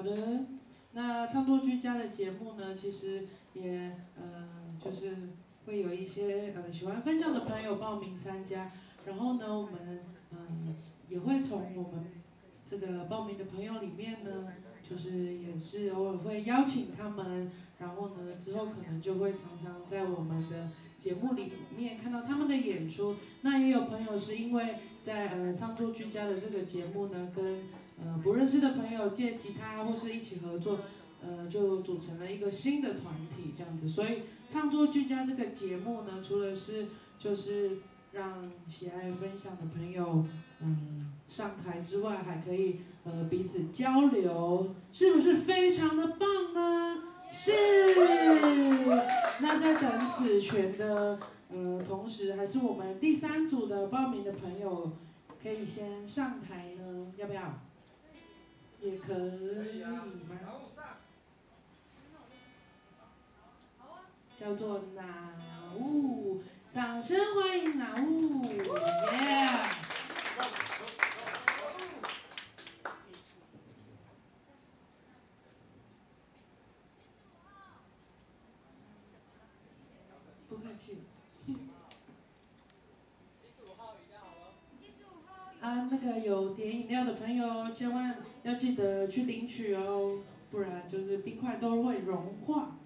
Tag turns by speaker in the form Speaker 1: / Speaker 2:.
Speaker 1: 好的，那唱作居家的节目呢，其实也呃就是会有一些呃喜欢分享的朋友报名参加，然后呢，我们嗯也会从我们这个报名的朋友里面呢，就是也是偶尔会邀请他们，然后呢之后可能就会常常在我们的节目里面看到他们的演出。那也有朋友是因为在呃唱作居家的这个节目呢，跟呃不认识的朋友借吉他或是一起合作，呃就组成了一个新的团体这样子。所以唱作俱佳这个节目呢，除了是就是让喜爱分享的朋友嗯上台之外，还可以呃彼此交流，是不是非常的棒呢？是。那在等子权的呃同时，还是我们第三组的报名的朋友可以先上台呢？要不要？可以吗？叫做哪雾，掌声欢迎哪雾，耶！不客气。啊，那个有点饮料的朋友，千万要记得去领取哦，不然就是冰块都会融化。